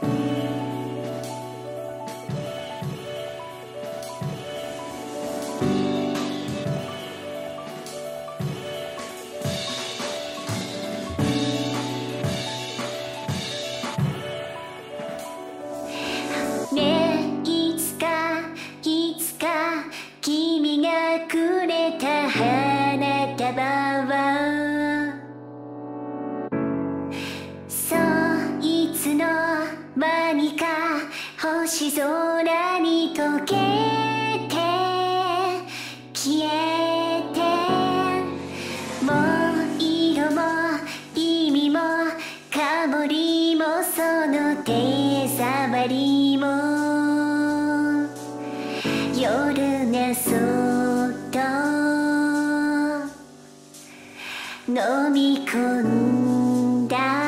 You. 空に溶けて消えてもう色も意味も香りもその手触りも夜がそっと飲み込んだ